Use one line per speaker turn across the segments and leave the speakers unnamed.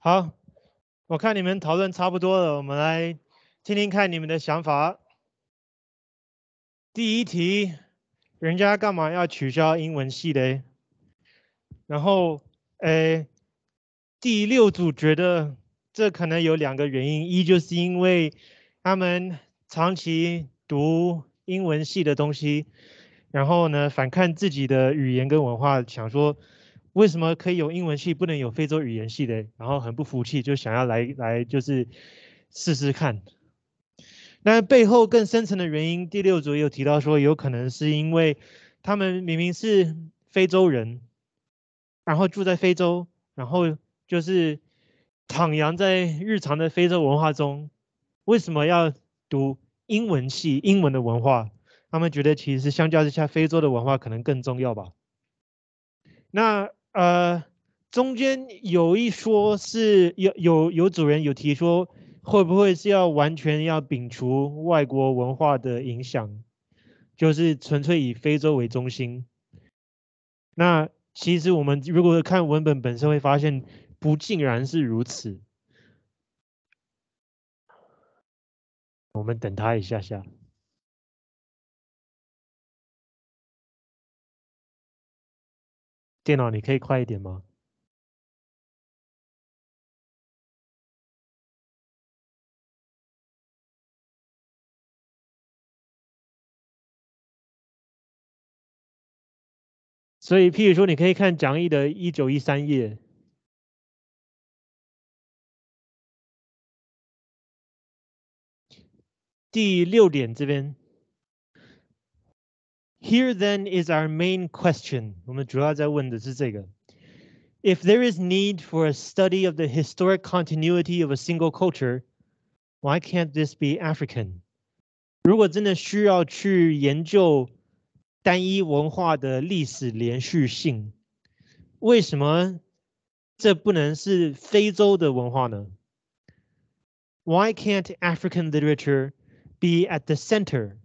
好，我看你们讨论差不多了，我们来听听看你们的想法。第一题，人家干嘛要取消英文系嘞？然后，诶，第六组觉得这可能有两个原因，一就是因为他们长期读英文系的东西，然后呢反看自己的语言跟文化，想说为什么可以有英文系，不能有非洲语言系的？然后很不服气，就想要来来就是试试看。那背后更深层的原因，第六组有提到说，有可能是因为他们明明是非洲人。然后住在非洲，然后就是徜徉在日常的非洲文化中，为什么要读英文系？英文的文化，他们觉得其实相较之下，非洲的文化可能更重要吧。那呃，中间有一说是有有有主人有提说，会不会是要完全要摒除外国文化的影响，就是纯粹以非洲为中心？那。其实我们如果看文本本身，会发现不尽然是如此。我们等他一下下。电脑，你可以快一点吗？所以，譬如说，你可以看讲义的一九一三页，第六点这边。Here then is our main question。我们主要在问的是这个：If there is need for a study of the historic continuity of a single culture, why can't this be African？如果真的需要去研究。单一文化的历史连续性，为什么这不能是非洲的文化呢？Why can't African literature be at the center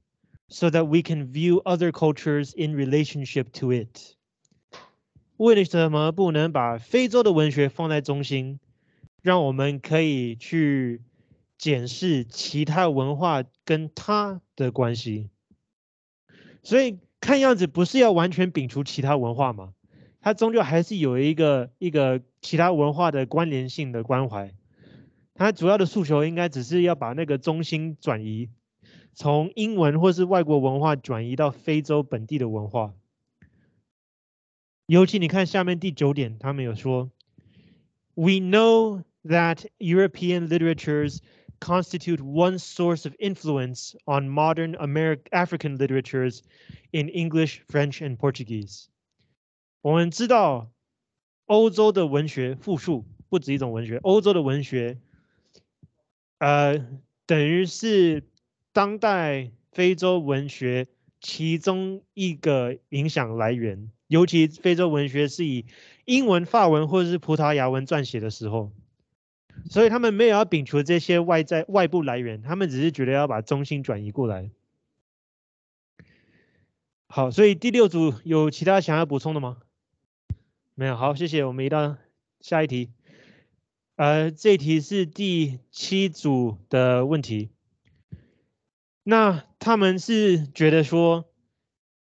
so that we can view other cultures in relationship to it？为什么不能把非洲的文学放在中心，让我们可以去检视其他文化跟它的关系？所以。看样子不是要完全摒除其他文化吗？它终究还是有一个一个其他文化的关联性的关怀。它主要的诉求应该只是要把那个中心转移，从英文或是外国文化转移到非洲本地的文化。尤其你看下面第九点，他们有说：“We know that European literatures constitute one source of influence on modern American African literatures。” In English, French, and Portuguese，我们知道欧洲的文学复数不止一种文学。欧洲的文学，呃，等于是 当代非洲文学其中一个影响来源。尤其非洲文学是以英文、法文或者是葡萄牙文撰写的时候，所以他们没有要摒除这些外在外部来源，他们只是觉得要把中心转移过来。好，所以第六组有其他想要补充的吗？没有，好，谢谢。我们移到下一题。呃，这题是第七组的问题。那他们是觉得说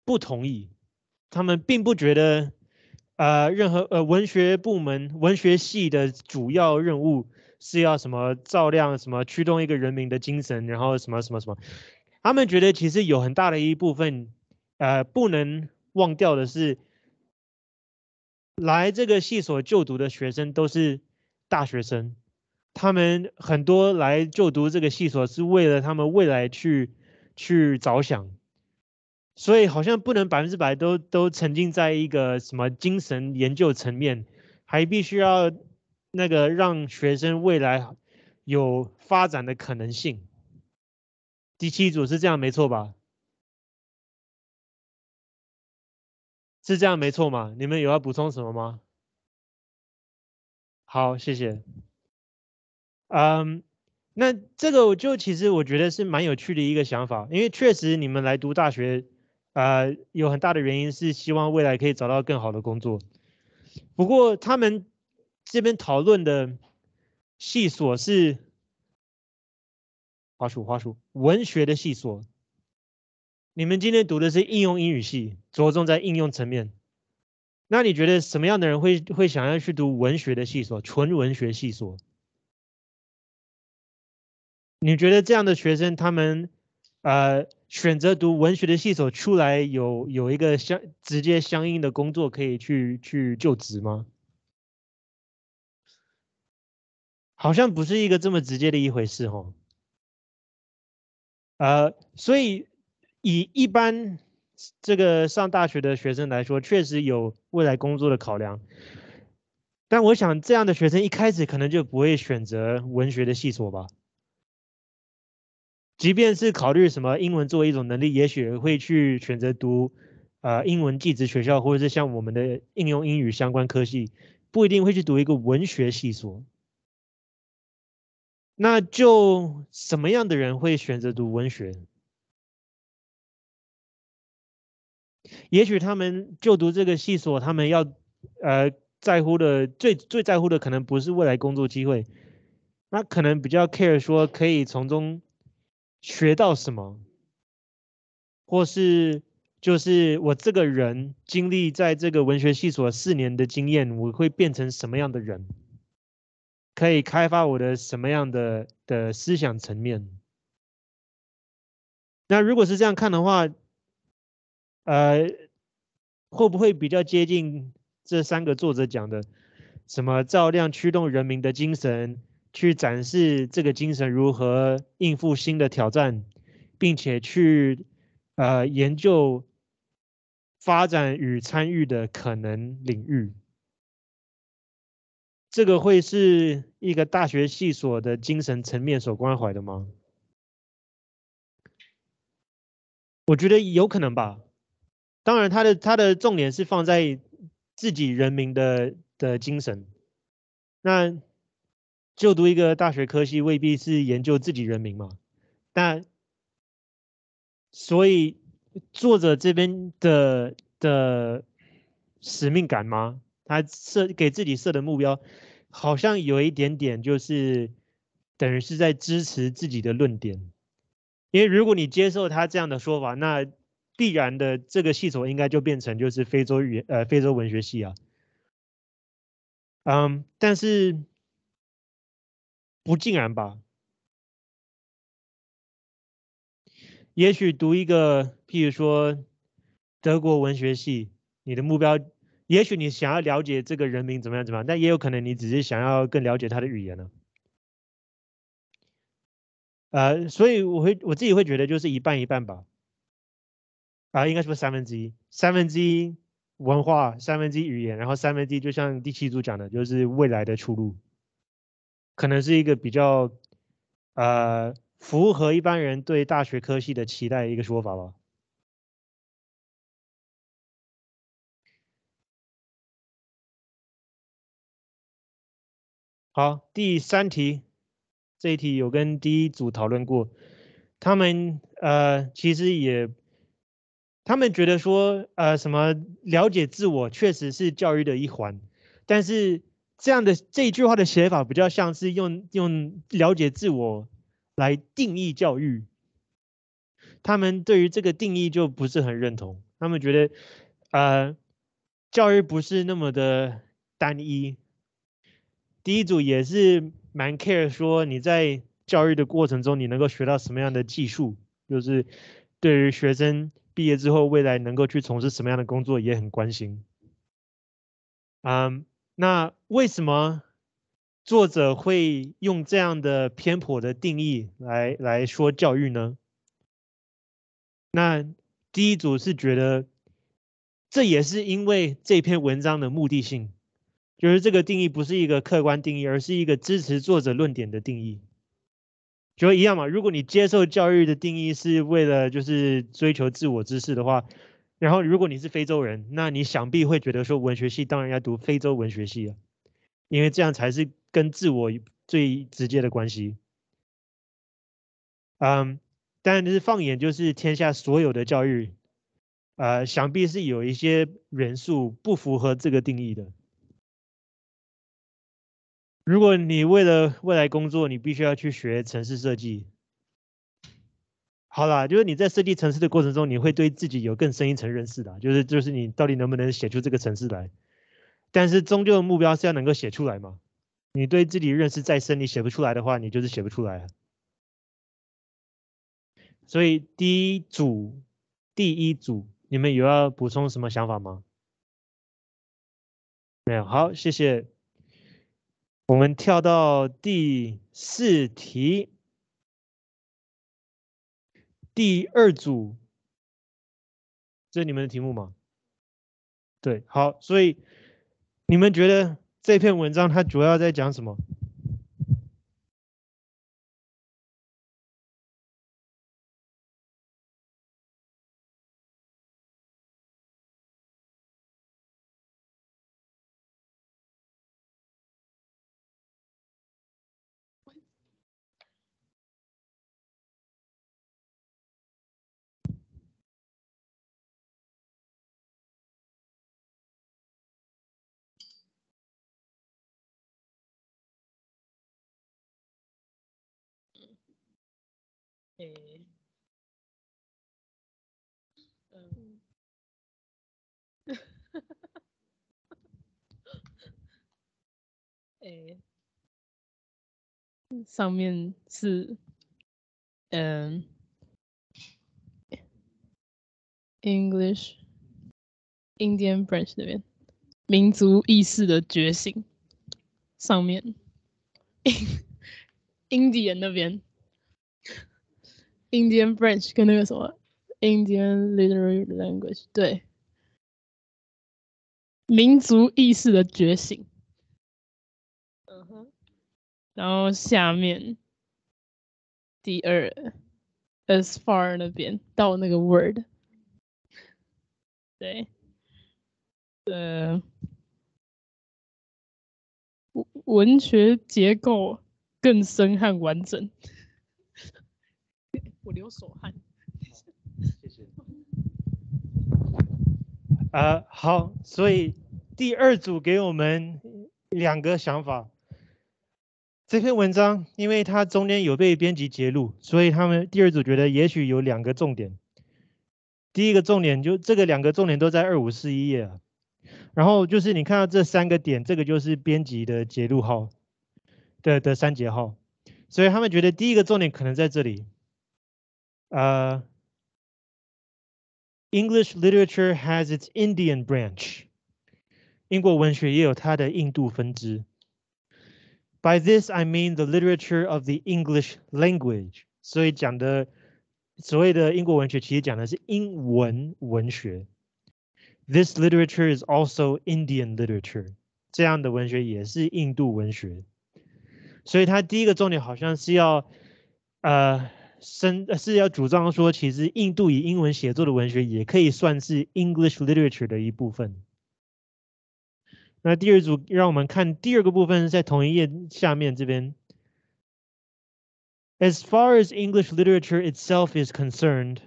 不同意，他们并不觉得，呃，任何呃文学部门、文学系的主要任务是要什么照亮什么驱动一个人民的精神，然后什么什么什么。他们觉得其实有很大的一部分。呃，不能忘掉的是，来这个系所就读的学生都是大学生，他们很多来就读这个系所是为了他们未来去去着想，所以好像不能百分之百都都沉浸在一个什么精神研究层面，还必须要那个让学生未来有发展的可能性。第七组是这样没错吧？是这样没错嘛？你们有要补充什么吗？好，谢谢。嗯，那这个我就其实我觉得是蛮有趣的一个想法，因为确实你们来读大学，呃，有很大的原因是希望未来可以找到更好的工作。不过他们这边讨论的系所是花束花束文学的系所。你们今天读的是应用英语系，着重在应用层面。那你觉得什么样的人会会想要去读文学的系所，纯文学系所？你觉得这样的学生，他们呃选择读文学的系所出来，有有一个相直接相应的工作可以去去就职吗？好像不是一个这么直接的一回事哦。呃，所以以一般。这个上大学的学生来说，确实有未来工作的考量，但我想这样的学生一开始可能就不会选择文学的系所吧。即便是考虑什么英文作为一种能力，也许会去选择读呃英文技职学校，或者是像我们的应用英语相关科系，不一定会去读一个文学系所。那就什么样的人会选择读文学？也许他们就读这个系所，他们要呃在乎的最最在乎的可能不是未来工作机会，那可能比较 care 说可以从中学到什么，或是就是我这个人经历在这个文学系所四年的经验，我会变成什么样的人，可以开发我的什么样的的思想层面。那如果是这样看的话。呃，会不会比较接近这三个作者讲的，什么照亮驱动人民的精神，去展示这个精神如何应付新的挑战，并且去呃研究发展与参与的可能领域？这个会是一个大学系所的精神层面所关怀的吗？我觉得有可能吧。当然，他的他的重点是放在自己人民的的精神。那就读一个大学科系，未必是研究自己人民嘛？但所以作者这边的的使命感吗？他设给自己设的目标，好像有一点点就是等于是在支持自己的论点。因为如果你接受他这样的说法，那必然的，这个系统应该就变成就是非洲语呃非洲文学系啊，嗯，但是不尽然吧？也许读一个譬如说德国文学系，你的目标，也许你想要了解这个人民怎么样怎么样，但也有可能你只是想要更了解他的语言呢。呃，所以我会我自己会觉得就是一半一半吧。啊，应该说三分之一，三分之一文化，三分之一语言，然后三分之一就像第七组讲的，就是未来的出路，可能是一个比较呃符合一般人对大学科系的期待一个说法吧。好，第三题，这一题有跟第一组讨论过，他们呃其实也。他们觉得说，呃，什么了解自我确实是教育的一环，但是这样的这一句话的写法比较像是用用了解自我来定义教育。他们对于这个定义就不是很认同，他们觉得，呃，教育不是那么的单一。第一组也是蛮 care 说你在教育的过程中你能够学到什么样的技术，就是对于学生。毕业之后，未来能够去从事什么样的工作也很关心。嗯，那为什么作者会用这样的偏颇的定义来来说教育呢？那第一组是觉得，这也是因为这篇文章的目的性，就是这个定义不是一个客观定义，而是一个支持作者论点的定义。就一样嘛。如果你接受教育的定义是为了就是追求自我知识的话，然后如果你是非洲人，那你想必会觉得说文学系当然要读非洲文学系了，因为这样才是跟自我最直接的关系。嗯，但是放眼就是天下所有的教育，呃，想必是有一些元素不符合这个定义的。如果你为了未来工作，你必须要去学城市设计。好啦，就是你在设计城市的过程中，你会对自己有更深一层认识的，就是就是你到底能不能写出这个城市来。但是终究的目标是要能够写出来嘛。你对自己认识再深，你写不出来的话，你就是写不出来。所以第一组，第一组，你们有要补充什么想法吗？没有，好，谢谢。我们跳到第四题，第二组，这是你们的题目吗？对，好，所以你们觉得这篇文章它主要在讲什么？
诶，嗯，诶，上面是，嗯，English Indian branch 那边，民族意识的觉醒，上面，Indian 那边。Indian French 跟那个什么 Indian literary language 对，民族意识的觉醒。嗯哼，然后下面第二 as far 那边到那个 word，对，呃，文文学结构更深和完整。我流手汗。
谢谢。啊，好，所以第二组给我们两个想法。这篇文章因为它中间有被编辑揭露，所以他们第二组觉得也许有两个重点。第一个重点就这个两个重点都在二五四一页啊。然后就是你看到这三个点，这个就是编辑的揭露号的的三节号，所以他们觉得第一个重点可能在这里。Uh, English literature has its Indian branch. 英国文学也有它的印度分支。By this I mean the literature of the English language. 所以讲的所谓的英国文学，其实讲的是英文文学。This literature is also Indian literature. 这样的文学也是印度文学。所以他第一个重点好像是要，呃。 生是要主张说，其实印度以英文写作的文学也可以算是 English literature 的一部分。那第二组，让我们看第二个部分，在同一页下面这边。As far as English literature itself is concerned,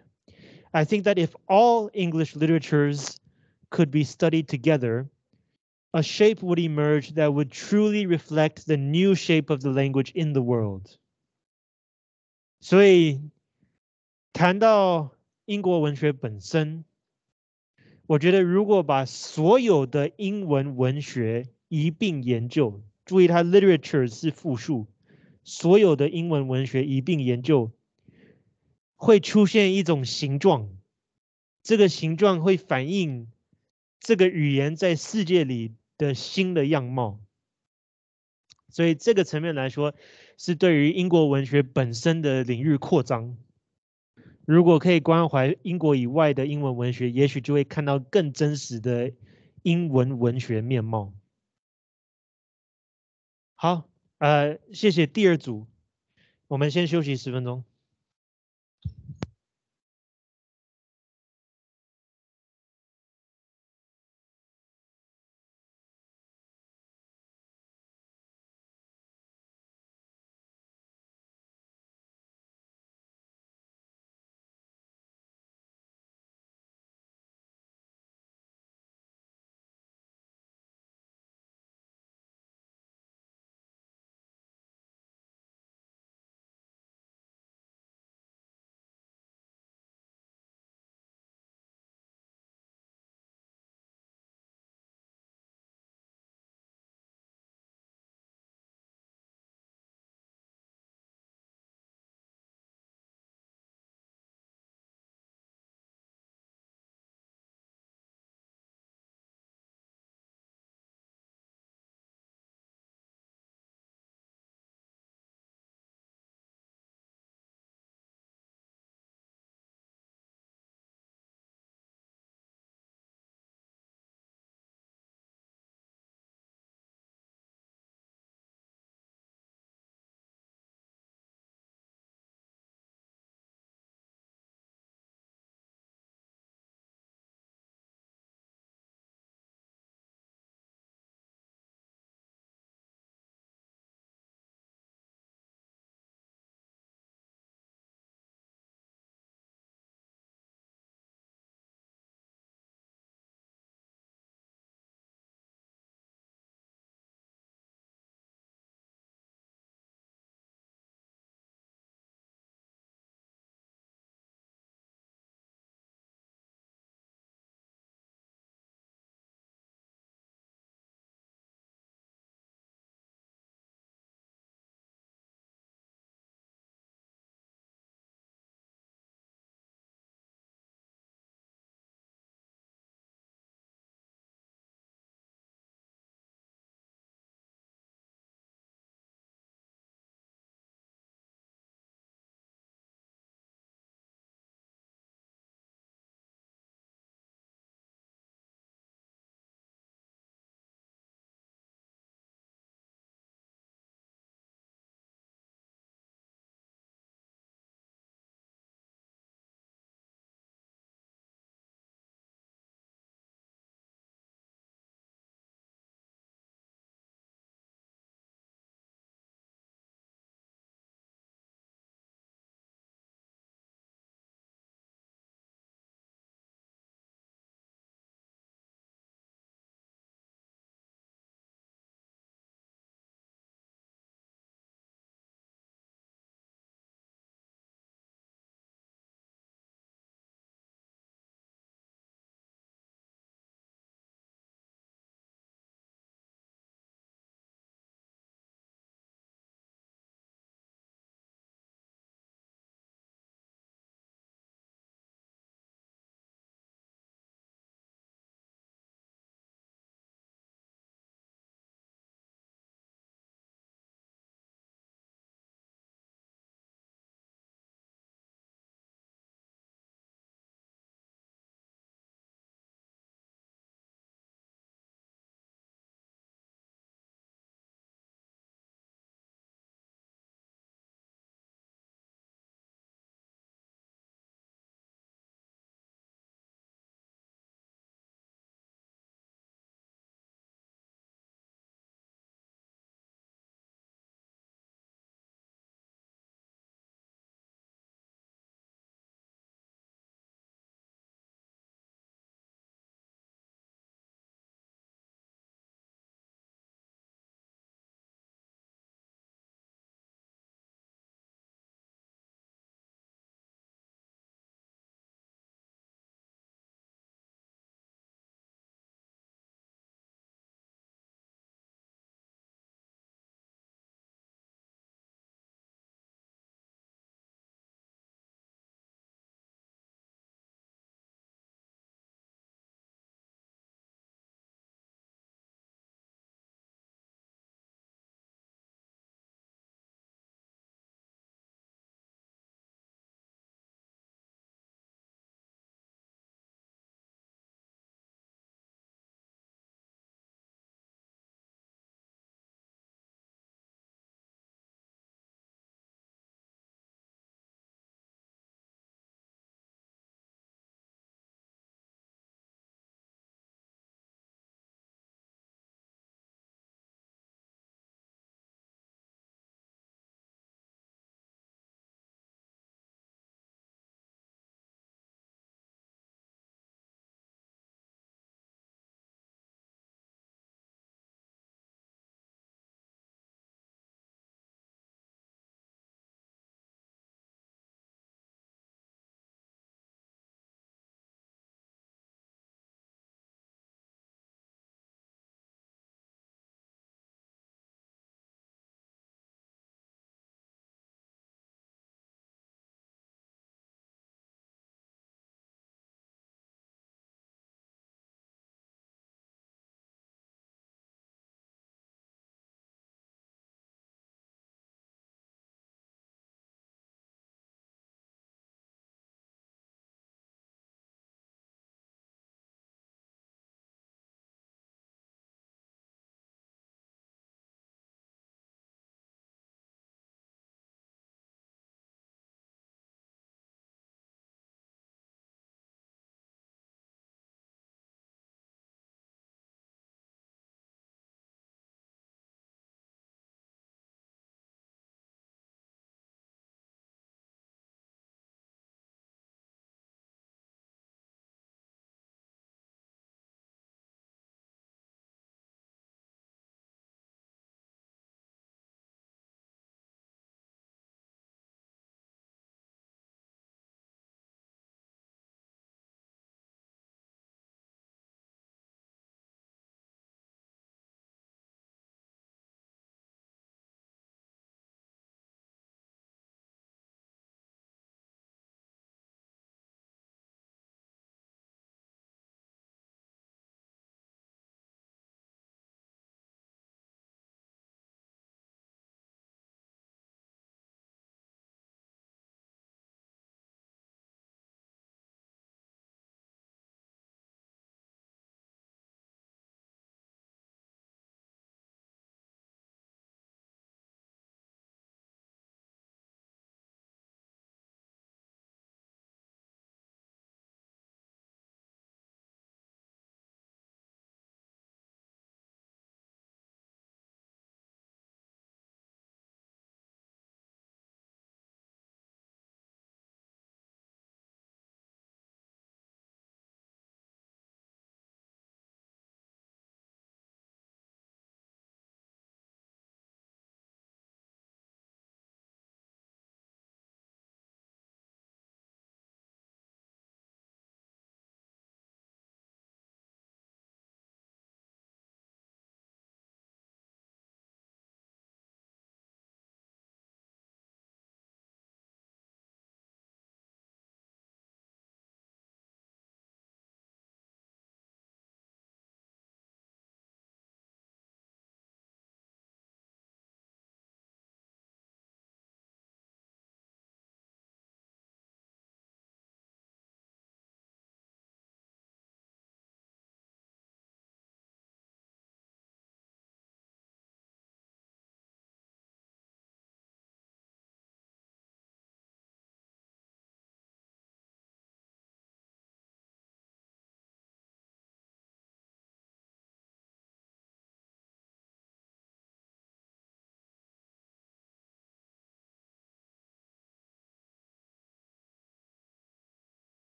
I think that if all English literatures could be studied together, a shape would emerge that would truly reflect the new shape of the language in the world. 所以谈到英国文学本身，我觉得如果把所有的英文文学一并研究，注意它 literature 是复数，所有的英文文学一并研究，会出现一种形状，这个形状会反映这个语言在世界里的新的样貌。所以这个层面来说。是对于英国文学本身的领域扩张。如果可以关怀英国以外的英文文学，也许就会看到更真实的英文文学面貌。好，呃，谢谢第二组，我们先休息十分钟。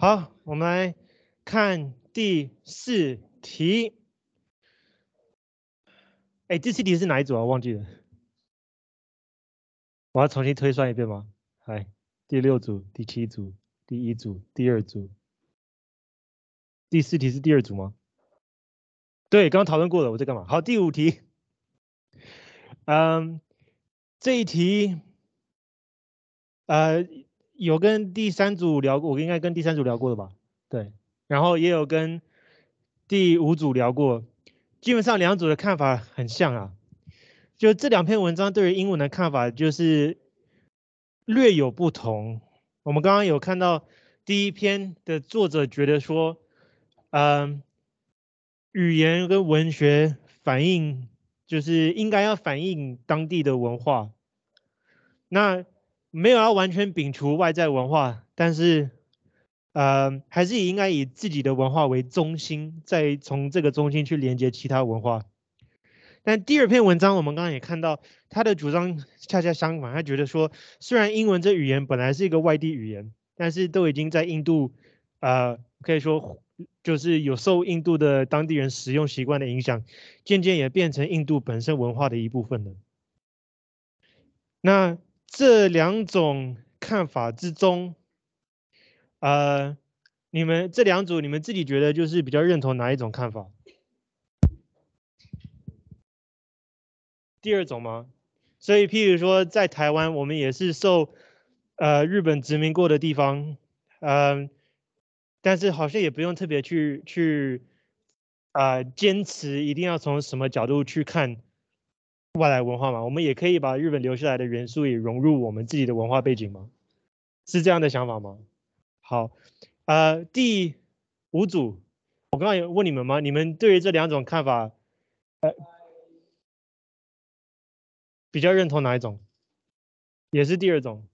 好，我们来看第四题。哎，第四题是哪一组啊？忘记了。我要重新推算一遍吗？来，第六组、第七组、第一组、第二组。第四题是第二组吗？对，刚刚讨论过了。我在干嘛？好，第五题。嗯，这一题，呃，有跟第三组聊过，我应该跟第三组聊过的吧？对，然后也有跟第五组聊过，基本上两组的看法很像啊。就这两篇文章对于英文的看法就是略有不同。我们刚刚有看到第一篇的作者觉得说，嗯，语言跟文学反映就是应该要反映当地的文化，那没有要完全摒除外在文化，但是，呃，还是应该以自己的文化为中心，再从这个中心去连接其他文化。但第二篇文章，我们刚刚也看到，他的主张恰恰相反。他觉得说，虽然英文这语言本来是一个外地语言，但是都已经在印度，呃，可以说就是有受印度的当地人使用习惯的影响，渐渐也变成印度本身文化的一部分了。那这两种看法之中，呃，你们这两组，你们自己觉得就是比较认同哪一种看法？第二种吗？所以，譬如说，在台湾，我们也是受呃日本殖民过的地方，嗯，但是好像也不用特别去去啊坚持一定要从什么角度去看外来文化嘛。我们也可以把日本留下来的元素也融入我们自己的文化背景吗？是这样的想法吗？好，呃，第五组，我刚刚有问你们吗？你们对于这两种看法，呃。比较认同哪一种？也是第二种。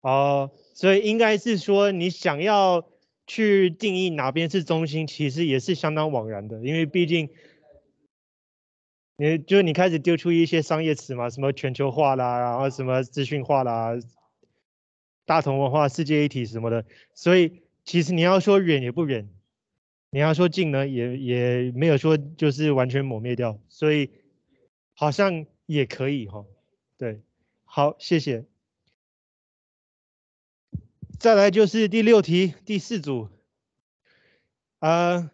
哦，所以应该是说，你想要去定义哪边是中心，其实也是相当枉然的，因为毕竟，你就你开始丢出一些商业词嘛，什么全球化啦，然后什么资讯化啦，大同文化、世界一体什么的，所以其实你要说远也不远。你要说近呢，也也没有说就是完全抹灭掉，所以好像也可以哈。对，好，谢谢。再来就是第六题，第四组，啊，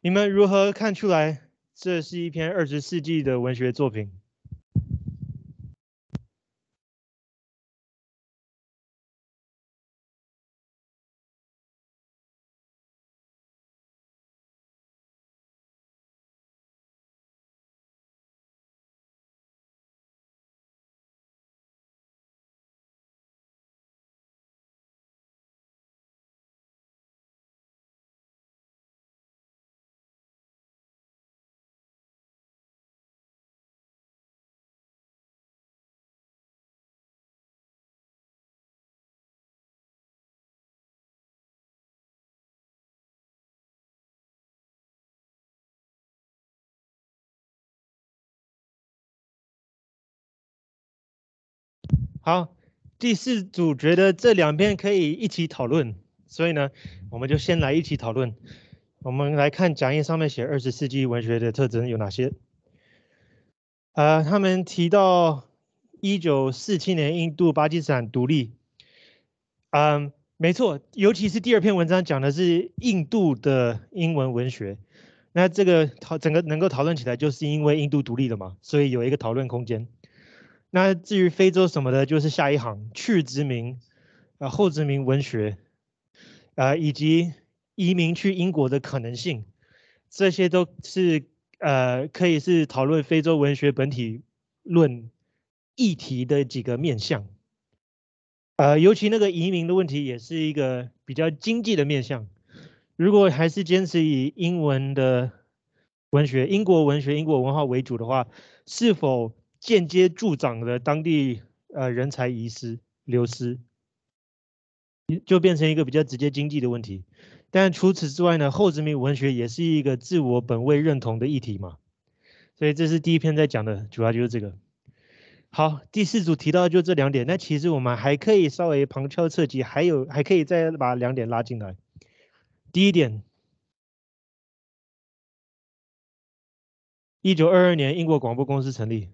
你们如何看出来这是一篇二十世纪的文学作品？好，第四组觉得这两篇可以一起讨论，所以呢，我们就先来一起讨论。我们来看讲义上面写二十世纪文学的特征有哪些。呃，他们提到一九四七年印度巴基斯坦独立。嗯，没错，尤其是第二篇文章讲的是印度的英文文学。那这个讨整个能够讨论起来，就是因为印度独立了嘛，所以有一个讨论空间。那至于非洲什么的，就是下一行去殖民，啊后殖民文学，啊以及移民去英国的可能性，这些都是呃可以是讨论非洲文学本体论议题的几个面向，呃尤其那个移民的问题也是一个比较经济的面向。如果还是坚持以英文的文学、英国文学、英国文化为主的话，是否？间接助长了当地呃人才遗失流失，就变成一个比较直接经济的问题。但除此之外呢，后殖民文学也是一个自我本位认同的议题嘛。所以这是第一篇在讲的，主要就是这个。好，第四组提到就这两点，那其实我们还可以稍微旁敲侧击，还有还可以再把两点拉进来。第一点，一九二二年英国广播公司成立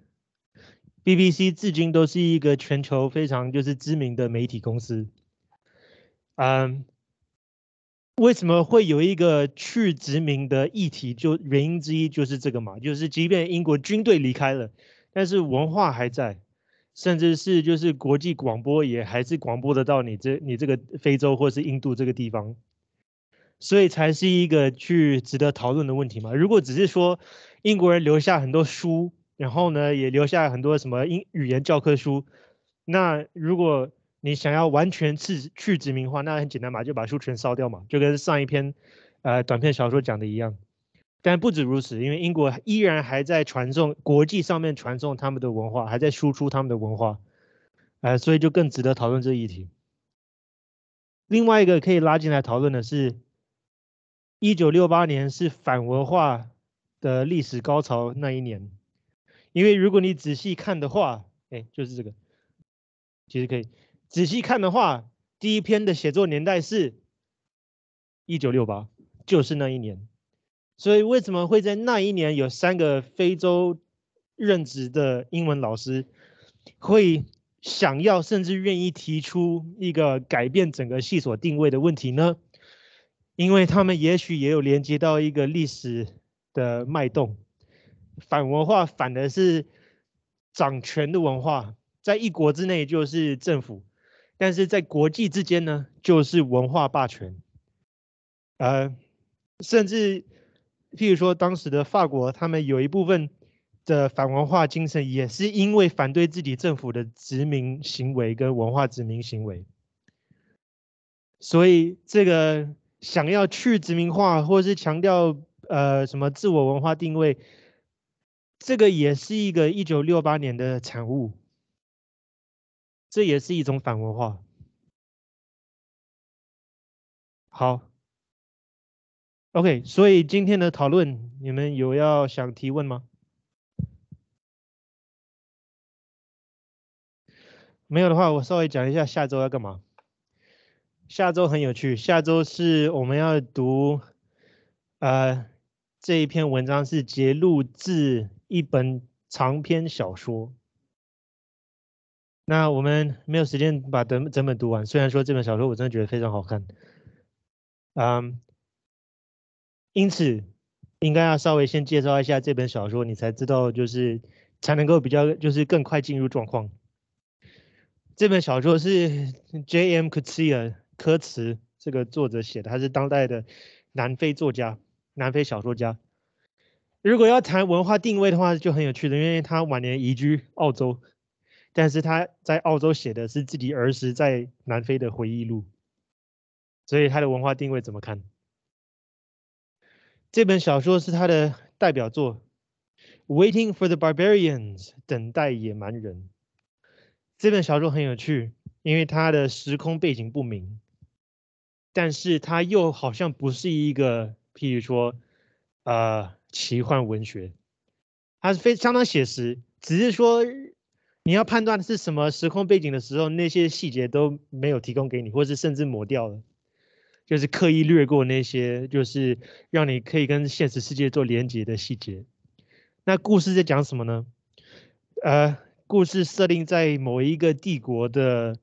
，BBC 至今都是一个全球非常就是知名的媒体公司。嗯。为什么会有一个去殖民的议题？就原因之一就是这个嘛，就是即便英国军队离开了，但是文化还在，甚至是就是国际广播也还是广播得到你这你这个非洲或是印度这个地方，所以才是一个去值得讨论的问题嘛。如果只是说英国人留下很多书，然后呢也留下很多什么英语言教科书，那如果你想要完全去去殖民化，那很简单嘛，就把书全烧掉嘛，就跟上一篇，呃，短篇小说讲的一样。但不止如此，因为英国依然还在传送国际上面传送他们的文化，还在输出他们的文化，呃，所以就更值得讨论这议题。另外一个可以拉进来讨论的是，一九六八年是反文化的历史高潮那一年，因为如果你仔细看的话，哎，就是这个，其实可以。仔细看的话，第一篇的写作年代是一九六八，就是那一年。所以为什么会在那一年有三个非洲任职的英文老师会想要甚至愿意提出一个改变整个系所定位的问题呢？因为他们也许也有连接到一个历史的脉动，反文化反的是掌权的文化，在一国之内就是政府。但是在国际之间呢，就是文化霸权，呃，甚至譬如说当时的法国，他们有一部分的反文化精神，也是因为反对自己政府的殖民行为跟文化殖民行为，所以这个想要去殖民化，或是强调呃什么自我文化定位，这个也是一个一九六八年的产物。这也是一种反文化。好，OK，所以今天的讨论，你们有要想提问吗？没有的话，我稍微讲一下下周要干嘛。下周很有趣，下周是我们要读，呃，这一篇文章是节录自一本长篇小说。那我们没有时间把整整本读完，虽然说这本小说我真的觉得非常好看，嗯，因此应该要稍微先介绍一下这本小说，你才知道就是才能够比较就是更快进入状况。这本小说是 J.M. Coetzee 科茨这个作者写的，他是当代的南非作家、南非小说家。如果要谈文化定位的话，就很有趣的，因为他晚年移居澳洲。但是他在澳洲写的是自己儿时在南非的回忆录，所以他的文化定位怎么看？这本小说是他的代表作，《Waiting for the Barbarians》等待野蛮人。这本小说很有趣，因为它的时空背景不明，但是它又好像不是一个，譬如说，呃，奇幻文学，它是非相当写实，只是说。你要判断是什么时空背景的时候，那些细节都没有提供给你，或是甚至抹掉了，就是刻意略过那些，就是让你可以跟现实世界做连接的细节。那故事在讲什么呢？呃，故事设定在某一个帝国的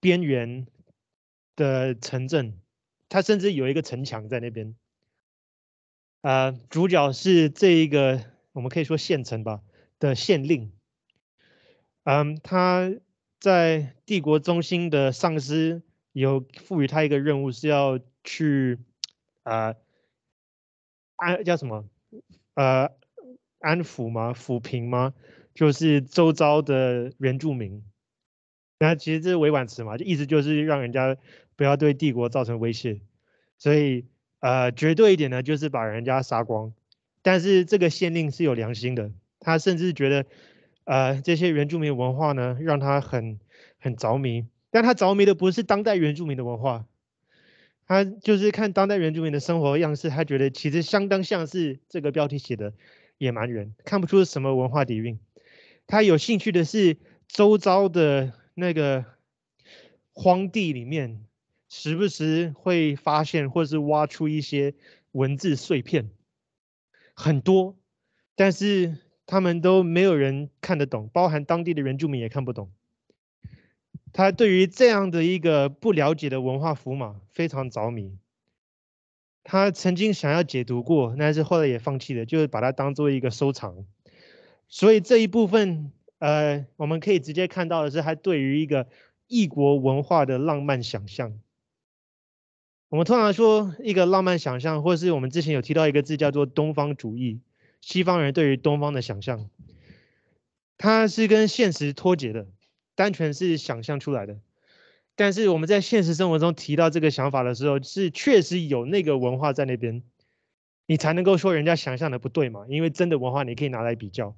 边缘的城镇，它甚至有一个城墙在那边。呃，主角是这一个我们可以说县城吧的县令。嗯，他在帝国中心的上司有赋予他一个任务，是要去啊安叫什么呃安抚吗？抚平吗？就是周遭的原住民。那其实这是委婉词嘛，就意思就是让人家不要对帝国造成威胁。所以呃绝对一点呢，就是把人家杀光。但是这个县令是有良心的，他甚至觉得。呃，这些原住民文化呢，让他很很着迷，但他着迷的不是当代原住民的文化，他就是看当代原住民的生活样式，他觉得其实相当像是这个标题写的野蛮人，看不出什么文化底蕴。他有兴趣的是周遭的那个荒地里面，时不时会发现或是挖出一些文字碎片，很多，但是他们都没有人看得懂，包含当地的原住民也看不懂。他对于这样的一个不了解的文化符码非常着迷。他曾经想要解读过，但是后来也放弃了，就是把它当做一个收藏。所以这一部分，呃，我们可以直接看到的是他对于一个异国文化的浪漫想象。我们通常说一个浪漫想象，或是我们之前有提到一个字叫做东方主义，西方人对于东方的想象，它是跟现实脱节的。单纯是想象出来的，但是我们在现实生活中提到这个想法的时候，是确实有那个文化在那边，你才能够说人家想象的不对嘛？因为真的文化你可以拿来比较。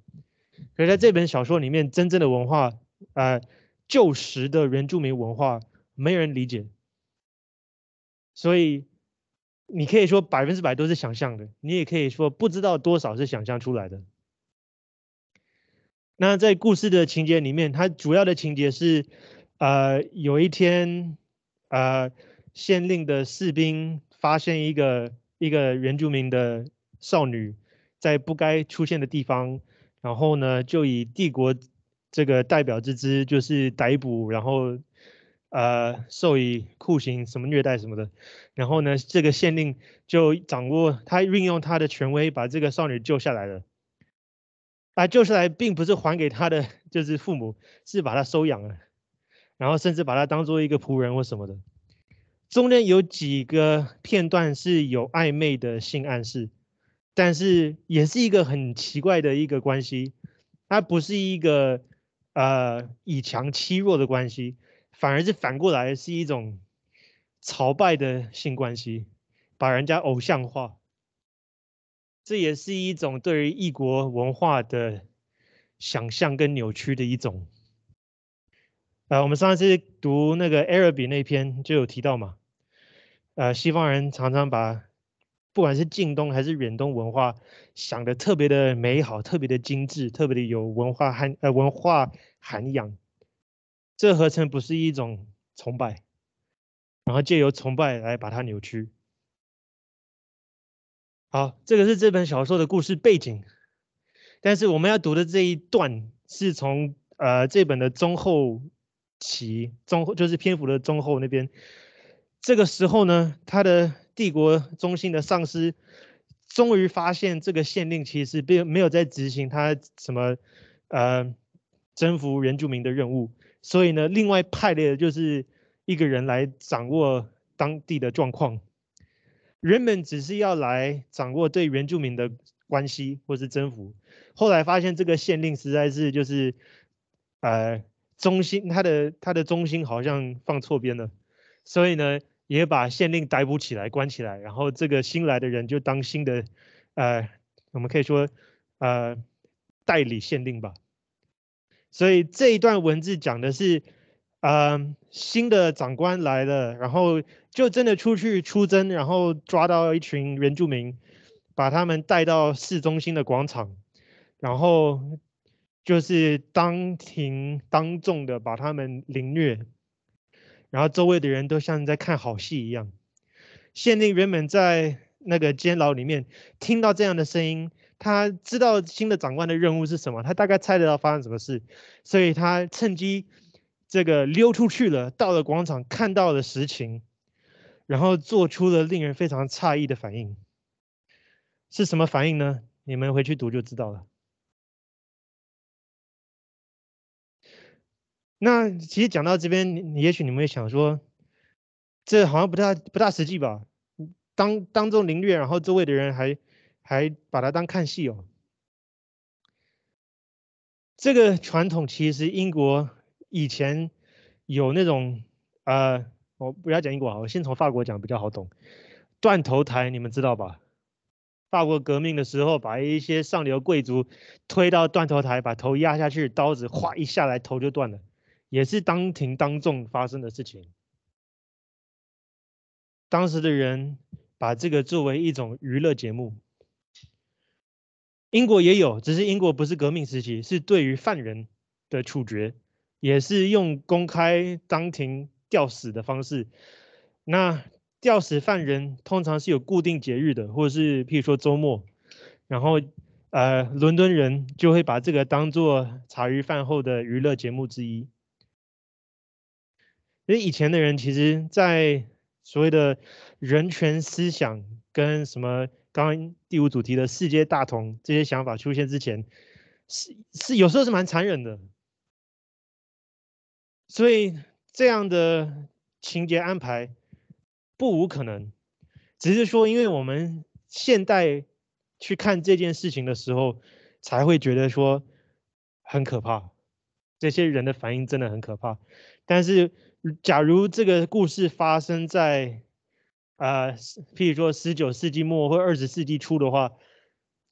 可是在这本小说里面，真正的文化，呃，旧时的原住民文化，没人理解，所以你可以说百分之百都是想象的，你也可以说不知道多少是想象出来的。那在故事的情节里面，它主要的情节是，呃，有一天，呃，县令的士兵发现一个一个原住民的少女在不该出现的地方，然后呢，就以帝国这个代表之姿，就是逮捕，然后呃，授以酷刑，什么虐待什么的，然后呢，这个县令就掌握他运用他的权威，把这个少女救下来了。啊，救下来并不是还给他的，就是父母，是把他收养了，然后甚至把他当做一个仆人或什么的。中间有几个片段是有暧昧的性暗示，但是也是一个很奇怪的一个关系，它不是一个呃以强欺弱的关系，反而是反过来是一种朝拜的性关系，把人家偶像化。这也是一种对于异国文化的想象跟扭曲的一种。呃，我们上次读那个 Arabi 那篇就有提到嘛，呃，西方人常常把不管是近东还是远东文化想的特别的美好、特别的精致、特别的有文化涵呃文化涵养，这合成不是一种崇拜，然后借由崇拜来把它扭曲。好，这个是这本小说的故事背景，但是我们要读的这一段是从呃这本的中后期，中就是篇幅的中后那边，这个时候呢，他的帝国中心的上司终于发现这个县令其实并没有在执行他什么呃征服原住民的任务，所以呢，另外派的就是一个人来掌握当地的状况。人们只是要来掌握对原住民的关系或是征服，后来发现这个县令实在是就是，呃，中心他的他的中心好像放错边了，所以呢也把县令逮捕起来关起来，然后这个新来的人就当新的，呃，我们可以说呃代理县令吧。所以这一段文字讲的是。嗯，新的长官来了，然后就真的出去出征，然后抓到一群原住民，把他们带到市中心的广场，然后就是当庭当众的把他们凌虐，然后周围的人都像在看好戏一样。县令原本在那个监牢里面听到这样的声音，他知道新的长官的任务是什么，他大概猜得到发生什么事，所以他趁机。这个溜出去了，到了广场看到了实情，然后做出了令人非常诧异的反应。是什么反应呢？你们回去读就知道了。那其实讲到这边，也许你们会想说，这好像不太不大实际吧？当当众凌虐，然后周围的人还还把它当看戏哦。这个传统其实英国。以前有那种呃，我不要讲英国啊，我先从法国讲比较好懂。断头台你们知道吧？法国革命的时候，把一些上流贵族推到断头台，把头压下去，刀子哗一下来，头就断了，也是当庭当众发生的事情。当时的人把这个作为一种娱乐节目，英国也有，只是英国不是革命时期，是对于犯人的处决，也是用公开当庭吊死的方式。那吊死犯人通常是有固定节日的，或者是譬如说周末，然后呃，伦敦人就会把这个当做茶余饭后的娱乐节目之一。因为以前的人其实，在所谓的人权思想跟什么刚刚第五主题的世界大同这些想法出现之前，是是有时候是蛮残忍的。所以这样的情节安排不无可能，只是说，因为我们现代去看这件事情的时候，才会觉得说很可怕，这些人的反应真的很可怕，但是。假如这个故事发生在，呃，譬如说十九世纪末或二十世纪初的话，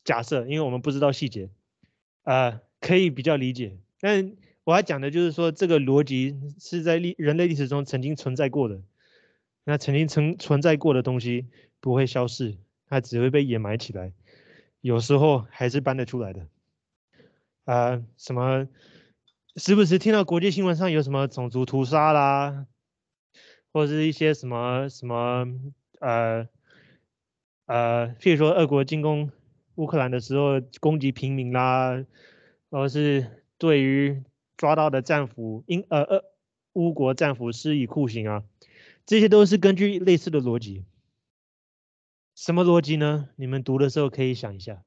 假设，因为我们不知道细节，呃，可以比较理解。但我要讲的就是说，这个逻辑是在历人类历史中曾经存在过的。那曾经存存在过的东西不会消逝，它只会被掩埋起来，有时候还是搬得出来的。啊，什么？时不时听到国际新闻上有什么种族屠杀啦，或者是一些什么什么呃呃，譬如说俄国进攻乌克兰的时候攻击平民啦，或是对于抓到的战俘英呃呃乌国战俘施以酷刑啊，这些都是根据类似的逻辑。什么逻辑呢？你们读的时候可以想一下。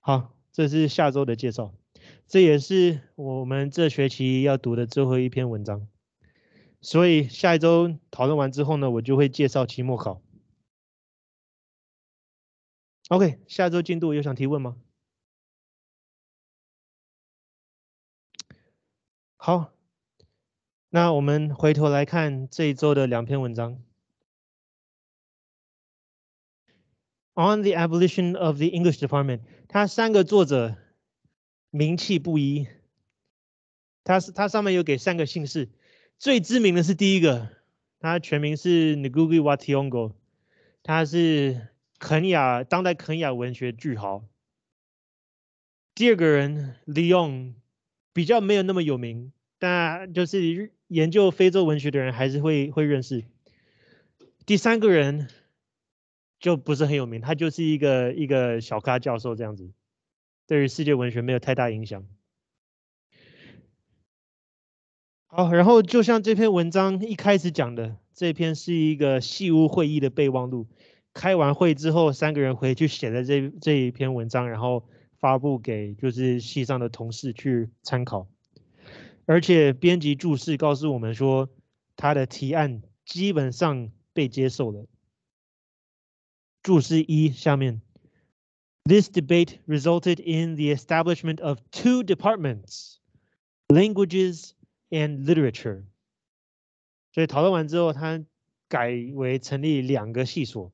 好，这是下周的介绍。这也是我们这学期要读的最后一篇文章，所以下一周讨论完之后呢，我就会介绍期末考。OK，下周进度有想提问吗？好，那我们回头来看这一周的两篇文章。On the abolition of the English department，它三个作者。名气不一，它是它上面有给三个姓氏，最知名的是第一个，他全名是 Ngugi wa Thiong'o，他是肯雅当代肯雅文学巨豪。第二个人 Leon 比较没有那么有名，但就是研究非洲文学的人还是会会认识。第三个人就不是很有名，他就是一个一个小咖教授这样子。对于世界文学没有太大影响。好，然后就像这篇文章一开始讲的，这篇是一个系屋会议的备忘录。开完会之后，三个人回去写的这这一篇文章，然后发布给就是系上的同事去参考。而且编辑注释告诉我们说，他的提案基本上被接受了。注释一下面。This debate resulted in the establishment of two departments, languages and literature. 所以讨论完之后，他改为成立两个系所，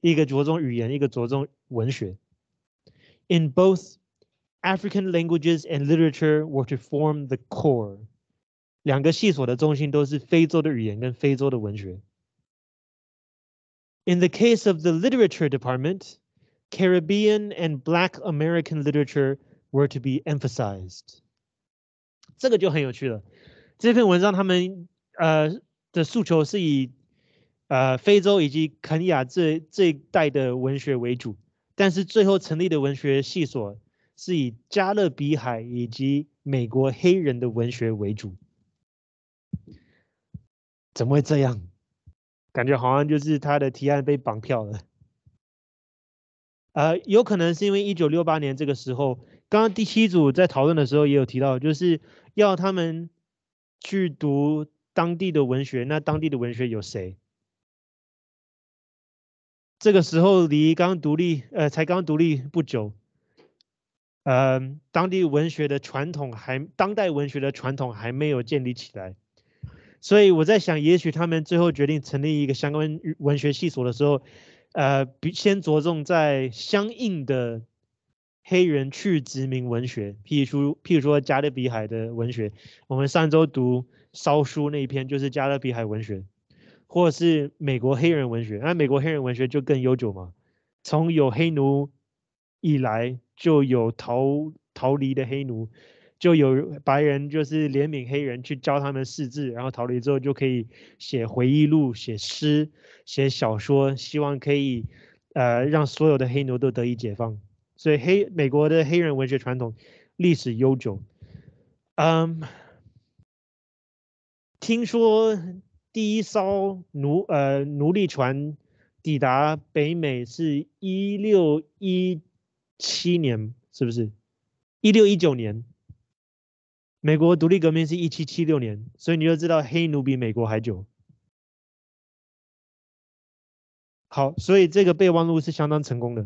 一个着重语言，一个着重文学。In both African languages and literature were to form the core. 两个系所的中心都是非洲的语言跟非洲的文学。In the case of the literature department, Caribbean and Black American literature were to be emphasized。 这个就很有趣了。这篇文章他们呃的诉求是以呃非洲以及肯尼亚这这一代的文学为主，但是最后成立的文学系所是以加勒比海以及美国黑人的文学为主。怎么会这样？感觉好像就是他的提案被绑票了。呃，有可能是因为一九六八年这个时候，刚刚第七组在讨论的时候也有提到，就是要他们去读当地的文学。那当地的文学有谁？这个时候离刚独立，呃，才刚独立不久，呃，当地文学的传统还，当代文学的传统还没有建立起来。所以我在想，也许他们最后决定成立一个相关文学系所的时候。呃，比先着重在相应的黑人去殖民文学，譬如说，譬如说加勒比海的文学。我们上周读烧书那一篇就是加勒比海文学，或是美国黑人文学。那美国黑人文学就更悠久嘛，从有黑奴以来就有逃逃离的黑奴，就有白人就是怜悯黑人去教他们识字，然后逃离之后就可以写回忆录、写诗、写小说，希望可以呃让所有的黑奴都得以解放。所以黑美国的黑人文学传统历史悠久。嗯，听说第一艘奴呃奴隶船抵达北美是一六一七年，是不是？一六一九年，美国独立革命是一七七六年，所以你就知道黑奴比美国还久。好，所以这个备忘录是相当成功的。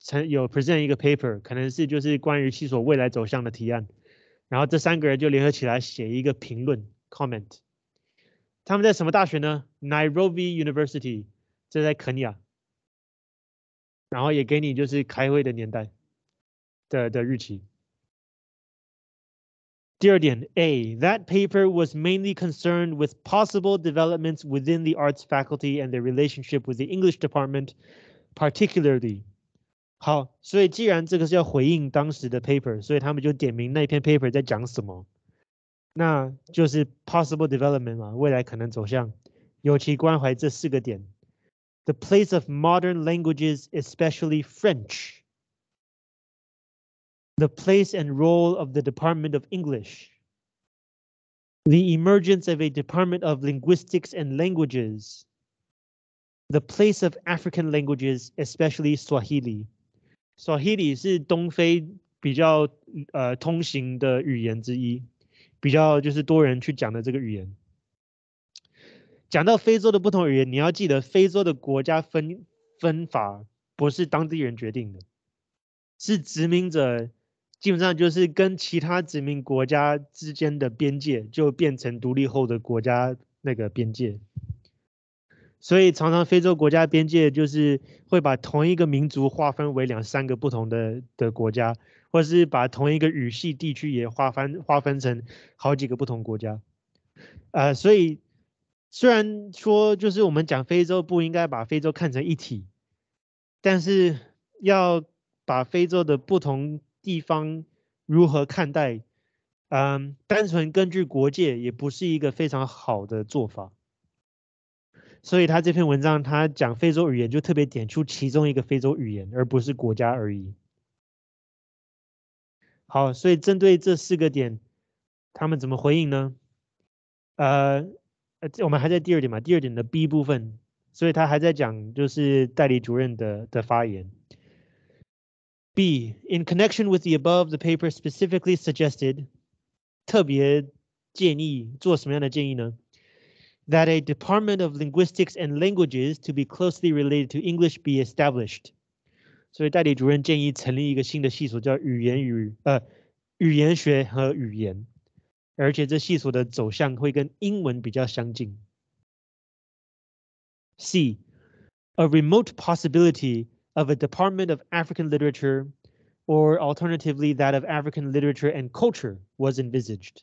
成有 present 一个 paper，可能是就是关于系所未来走向的提案，然后这三个人就联合起来写一个评论 comment。他们在什么大学呢？Nairobi University，这在肯尼亚。然后也给你就是开会的年代的的日期。第二点，A that paper was mainly concerned with possible developments within the arts faculty and their relationship with the English department, particularly 好，所以既然这个是要回应当时的 paper，所以他们就点名那篇 paper 在讲什么，那就是 possible development 嘛，未来可能走向，尤其关怀这四个点：the place of modern languages, especially French, the place and role of the Department of English, the emergence of a Department of Linguistics and Languages, the place of African languages, especially Swahili. Swahili 是东非比较呃通行的语言之一，比较就是多人去讲的这个语言。讲到非洲的不同语言，你要记得非洲的国家分分法不是当地人决定的，是殖民者基本上就是跟其他殖民国家之间的边界就变成独立后的国家那个边界。所以常常非洲国家边界就是会把同一个民族划分为两三个不同的的国家，或是把同一个语系地区也划分划分成好几个不同国家。呃，所以虽然说就是我们讲非洲不应该把非洲看成一体，但是要把非洲的不同地方如何看待，嗯，单纯根据国界也不是一个非常好的做法。所以他这篇文章，他讲非洲语言就特别点出其中一个非洲语言，而不是国家而已。好，所以针对这四个点，他们怎么回应呢？呃，呃，我们还在第二点嘛，第二点的 B 部分，所以他还在讲就是代理主任的的发言。B in connection with the above, the paper specifically suggested 特别建议做什么样的建议呢 ？that a Department of Linguistics and Languages to be closely related to English be established。所以代理主任建议成立一个新的系所，叫语言与呃语言学和语言，而且这系所的走向会跟英文比较相近。C. A remote possibility of a Department of African Literature, or alternatively that of African Literature and Culture, was envisaged.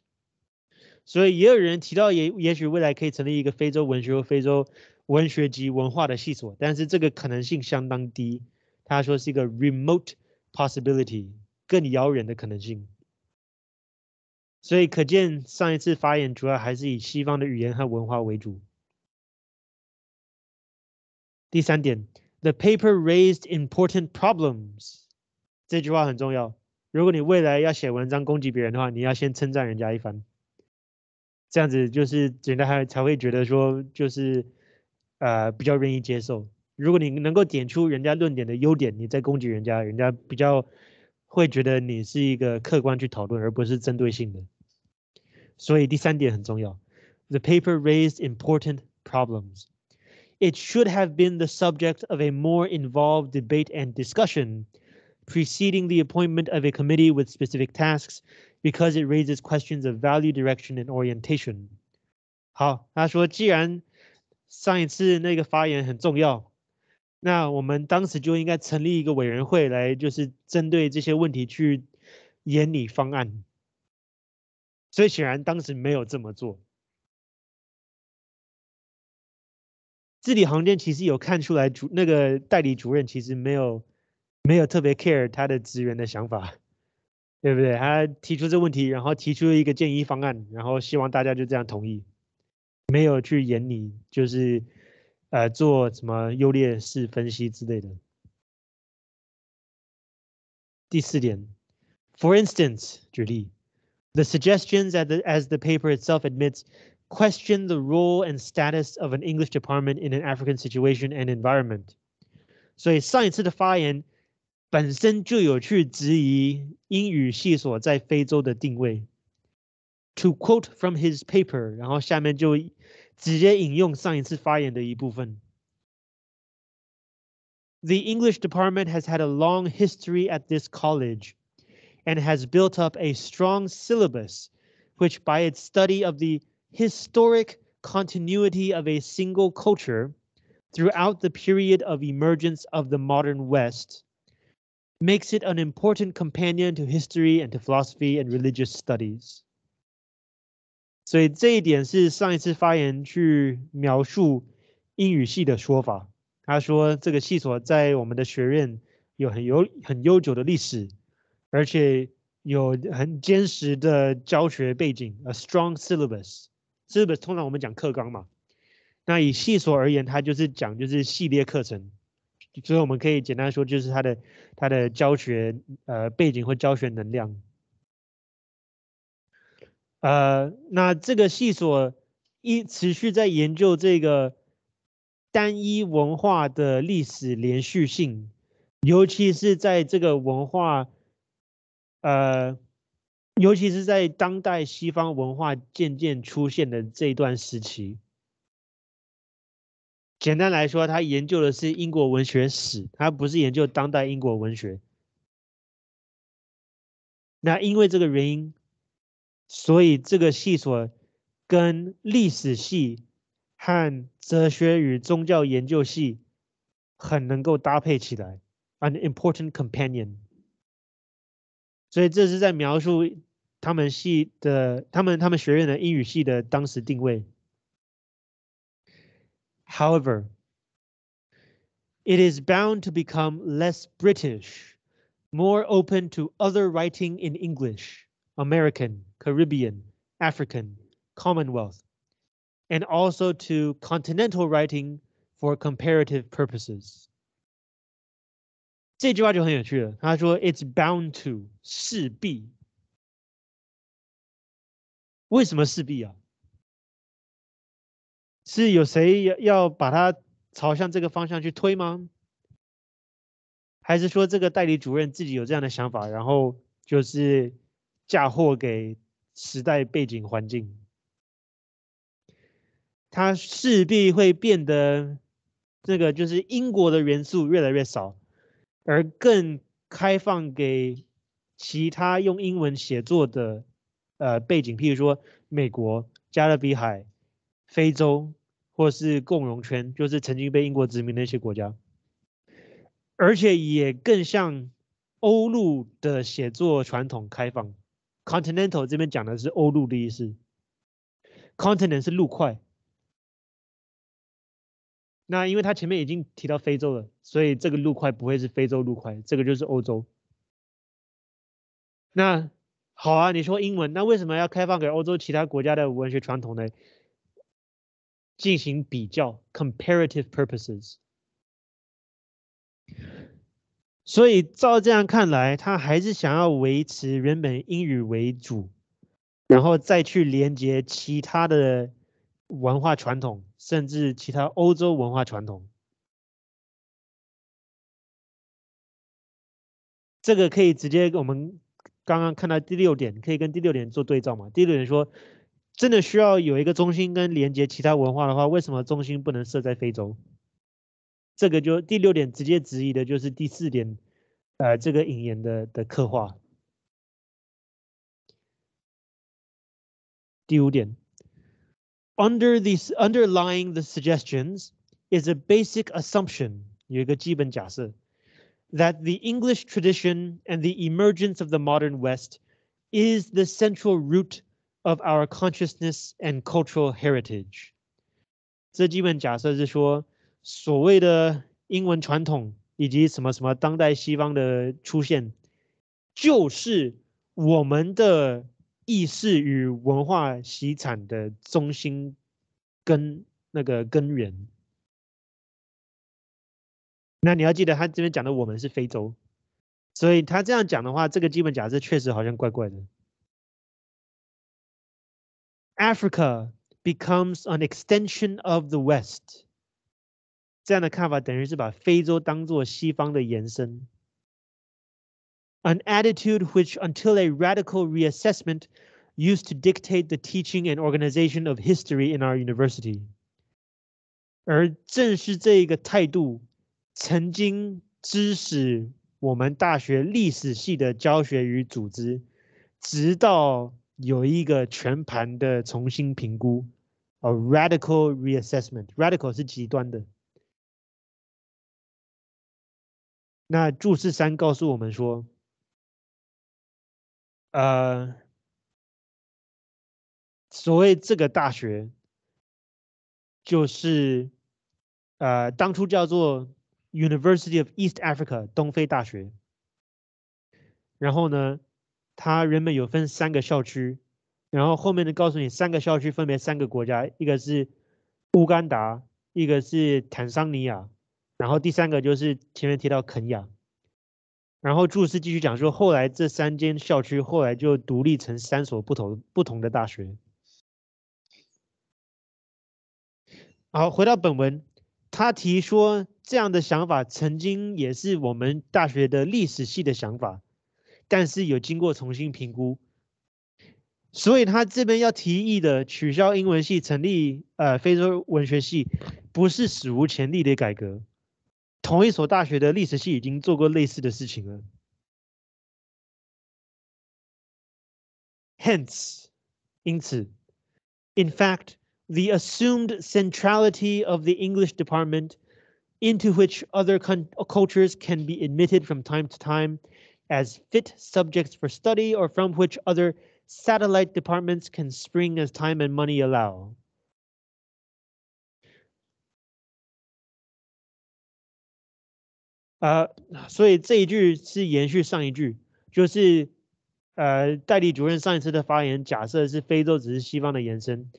所以也有人提到，也也许未来可以成立一个非洲文学或非洲文学及文化的系所，但是这个可能性相当低。他说是一个 remote possibility，更遥远的可能性。所以可见上一次发言主要还是以西方的语言和文化为主。第三点，the paper raised important problems，这句话很重要。如果你未来要写文章攻击别人的话，你要先称赞人家一番。这样子就是人家还才会觉得说，就是呃比较愿意接受。如果你能够点出人家论点的优点，你再攻击人家，人家比较会觉得你是一个客观去讨论，而不是针对性的。所以第三点很重要。The paper raised important problems. it should have been the subject of a more involved debate and discussion preceding the appointment of a committee with specific tasks because it raises questions of value, direction, and orientation. 好，他说，既然上一次那个发言很重要，那我们当时就应该成立一个委员会来，就是针对这些问题去研拟方案。所以显然当时没有这么做。字里行间其实有看出来，主那个代理主任其实没有没有特别 care 他的职员的想法，对不对？他提出这问题，然后提出一个建议方案，然后希望大家就这样同意，没有去演拟，就是呃做什么优劣势分析之类的。第四点，for instance，举例。The suggestions, as the, as the paper itself admits, question the role and status of an English department in an African situation and environment. 所以上一次的发言 本身就有去质疑英语系所在非洲的定位。To quote from his paper，然后下面就直接引用上一次发言的一部分。The English department has had a long history at this college and has built up a strong syllabus, which by its study of the historic continuity of a single culture throughout the period of emergence of the modern West, makes it an important companion to history and to philosophy and religious studies. 所以这一点是上一次发言去描述英语系的说法。他说这个系所在我们的学院有很悠很悠久的历史，而且有很坚实的教学背景，a strong syllabus。syllabus 通常我们讲课纲嘛，那以系所而言，它就是讲就是系列课程，所以我们可以简单说就是它的它的教学呃背景或教学能量。呃，那这个系所一持续在研究这个单一文化的历史连续性，尤其是在这个文化。呃，尤其是在当代西方文化渐渐出现的这一段时期，简单来说，他研究的是英国文学史，他不是研究当代英国文学。那因为这个原因，所以这个系所跟历史系和哲学与宗教研究系很能够搭配起来，an important companion。所以这是在描述他们系的、他们他们学院的英语系的当时定位。However, it is bound to become less British, more open to other writing in English, American, Caribbean, African, Commonwealth, and also to continental writing for comparative purposes. 这句话就很有趣了。他说：“It's bound to，势必。为什么势必啊？ 是有谁要要把它朝向这个方向去推吗？还是说这个代理主任自己有这样的想法，然后就是嫁祸给时代背景环境？它势必会变得这个就是英国的元素越来越少。”而更开放给其他用英文写作的呃背景，譬如说美国、加勒比海、非洲，或是共荣圈，就是曾经被英国殖民的一些国家，而且也更像欧陆的写作传统开放。Continental 这边讲的是欧陆的意思，Continent 是陆块。那因为他前面已经提到非洲了，所以这个陆块不会是非洲陆块，这个就是欧洲。那好啊，你说英文，那为什么要开放给欧洲其他国家的文学传统呢？进行比较，comparative purposes。所以照这样看来，他还是想要维持原本英语为主，然后再去连接其他的。文化传统，甚至其他欧洲文化传统，这个可以直接我们刚刚看到第六点，可以跟第六点做对照嘛？第六点说，真的需要有一个中心跟连接其他文化的话，为什么中心不能设在非洲？这个就第六点直接质疑的就是第四点，呃，这个引言的的刻画。第五点，under these underlying the suggestions is a basic assumption，有一个基本假设，that the English tradition and the emergence of the modern West is the central root of our consciousness and cultural heritage。这基本假设是说。所谓的英文传统以及什么什么当代西方的出现，就是我们的意识与文化习产的中心跟那个根源。那你要记得，他这边讲的我们是非洲，所以他这样讲的话，这个基本假设确实好像怪怪的。Africa becomes an extension of the West. 这样的看法等于是把非洲当做西方的延伸。An attitude which, until a radical reassessment, used to dictate the teaching and organization of history in our university. 而正是这一个态度，曾经指使我们大学历史系的教学与组织，直到 有一个全盘的重新评估，a radical reassessment。radical 是极端的。那注释三告诉我们说，呃，所谓这个大学，就是呃当初叫做 University of East Africa 东非大学。然后呢，它原本有分三个校区，然后后面的告诉你三个校区分别三个国家，一个是乌干达，一个是坦桑尼亚。然后第三个就是前面提到肯亚，然后注释继续讲说，后来这三间校区后来就独立成三所不同不同的大学。好，回到本文，他提说这样的想法曾经也是我们大学的历史系的想法，但是有经过重新评估，所以他这边要提议的取消英文系，成立呃非洲文学系，不是史无前例的改革。同一所大学的历史系已经做过类似的事情了。Hence，因此，in fact, the assumed centrality of the English department, into which other cultures can be admitted from time to time as fit subjects for study, or from which other satellite departments can spring as time and money allow. 呃，所以这一句是延续上一句，就是呃，代理主任上一次的发言假设是非洲只是西方的延伸，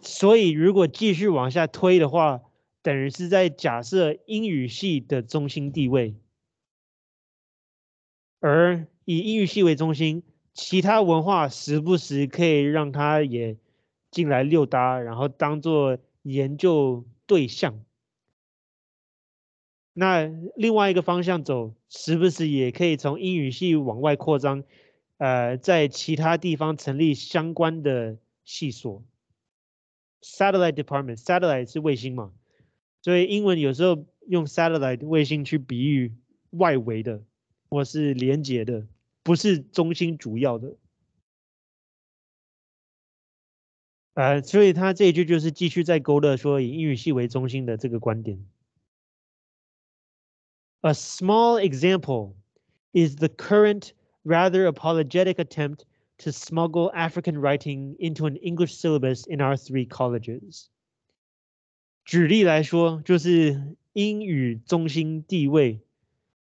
所以如果继续往下推的话，等于是在假设英语系的中心地位， 而以英语系为中心，其他文化时不时可以让它也进来溜达，然后当做研究对象。那另外一个方向走，时不时也可以从英语系往外扩张，呃，在其他地方成立相关的系所。Satellite department，satellite 是卫星嘛，所以英文有时候用 satellite 卫星去比喻外围的或是连接的，不是中心主要的。呃，所以他这一句就是继续在勾勒说以英语系为中心的这个观点。A small example is the current rather apologetic attempt to smuggle African writing into an English syllabus in our three colleges. 举例来说，就是英语中心地位。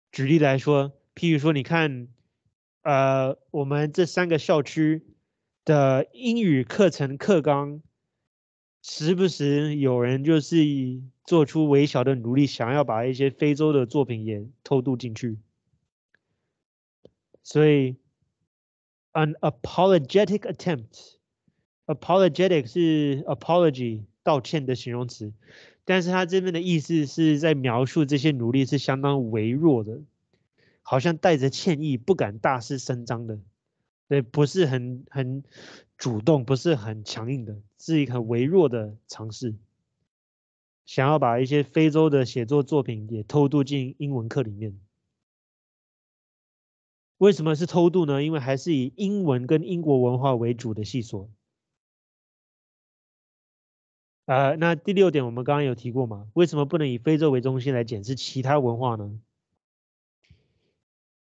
举例来说，譬如说，你看，呃，我们这三个校区的英语课程课纲时不时有人就是做出微小的努力，想要把一些非洲的作品也偷渡进去。所以，an apologetic attempt，apologetic 是 apology 道歉的形容词，但是他这边的意思是在描述这些努力是相当微弱的，好像带着歉意，不敢大肆声张的。对，不是很很主动，不是很强硬的，是一个很微弱的尝试，想要把一些非洲的写作作品也偷渡进英文课里面。为什么是偷渡呢？因为还是以英文跟英国文化为主的系所。呃，那第六点我们刚刚有提过嘛？为什么不能以非洲为中心来检视其他文化呢？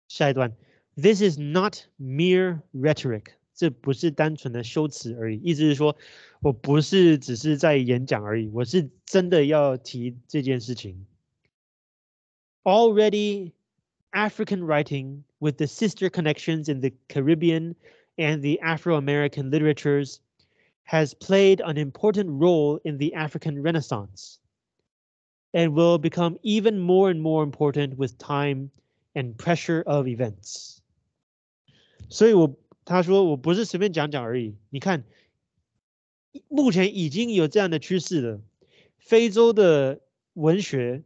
下一段，This is not mere rhetoric，这不是单纯的修辞而已。意思是说，我不是只是在演讲而已，我是真的要提这件事情。Already, African writing with the sister connections in the Caribbean and the Afro-American literatures has played an important role in the African Renaissance and will become even more and more important with time and pressure of events。所以我他说我不是随便讲讲而已。你看，目前已经有这样的趋势了。非洲的文学，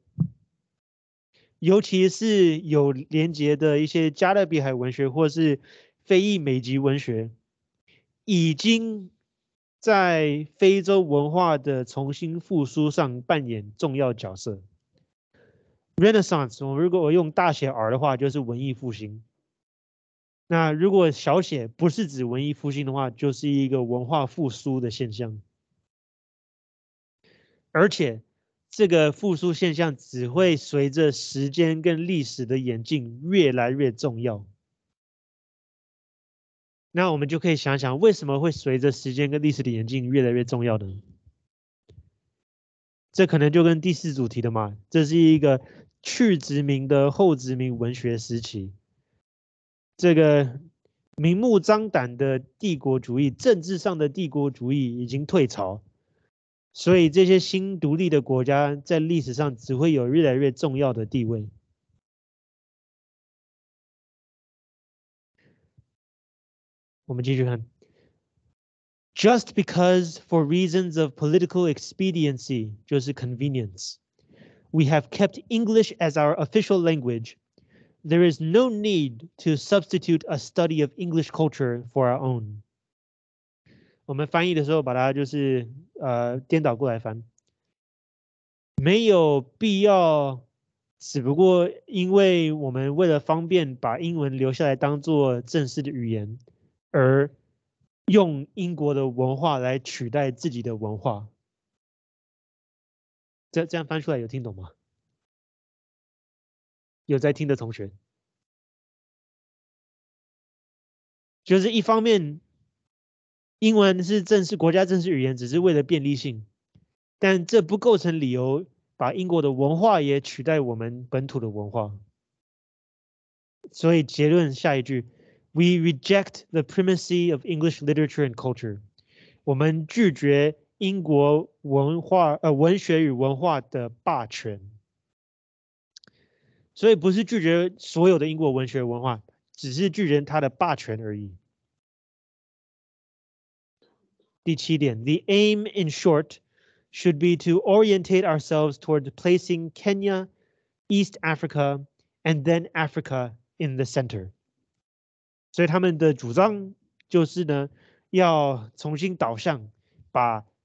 尤其是有连接的一些加勒比海文学或是非裔美籍文学，已经在非洲文化的重新复苏上扮演重要角色。Renaissance，我如果我用大写 R 的话，就是文艺复兴。那如果小写不是指文艺复兴的话，就是一个文化复苏的现象。而且这个复苏现象只会随着时间跟历史的演进越来越重要。那我们就可以想想，为什么会随着时间跟历史的演进越来越重要呢？这可能就跟第四主题的嘛，这是一个。去殖民的后殖民文学时期，这个明目张胆的帝国主义、政治上的帝国主义已经退潮，所以这些新独立的国家在历史上只会有越来越重要的地位。我们继续看，Just because for reasons of political expediency，就是 convenience。we have kept English as our official language, there is no need to substitute a study of English culture for our own. 我们翻译的时候，把它就是呃颠倒过来翻，没有必要。只不过因为我们为了方便把英文留下来当做正式的语言，而用英国的文化来取代自己的文化。 这这样翻出来有听懂吗？有在听的同学，就是一方面，英文是正式国家正式语言，只是为了便利性，但这不构成理由把英国的文化也取代我们本土的文化。所以结论下一句：We reject the primacy of English literature and culture。我们拒绝。英国文化呃文学与文化的霸权，所以不是拒绝所有的英国文学文化，只是拒绝它的霸权而已。第七点，The aim in short should be to orientate ourselves toward placing Kenya, East Africa, and then Africa in the center。所以他们的主张就是呢，要重新导向，把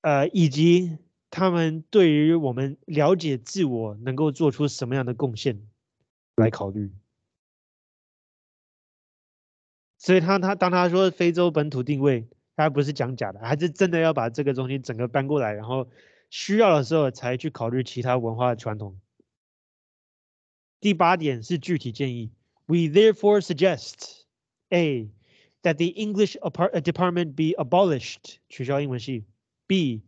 呃，以及他们对于我们了解自我能够做出什么样的贡献来考虑。所以他他当他说非洲本土定位，他不是讲假的，还是真的要把这个东西整个搬过来，然后需要的时候才去考虑其他文化传统。第八点是具体建议，We therefore suggest a that the English department be abolished，取消英文系。B,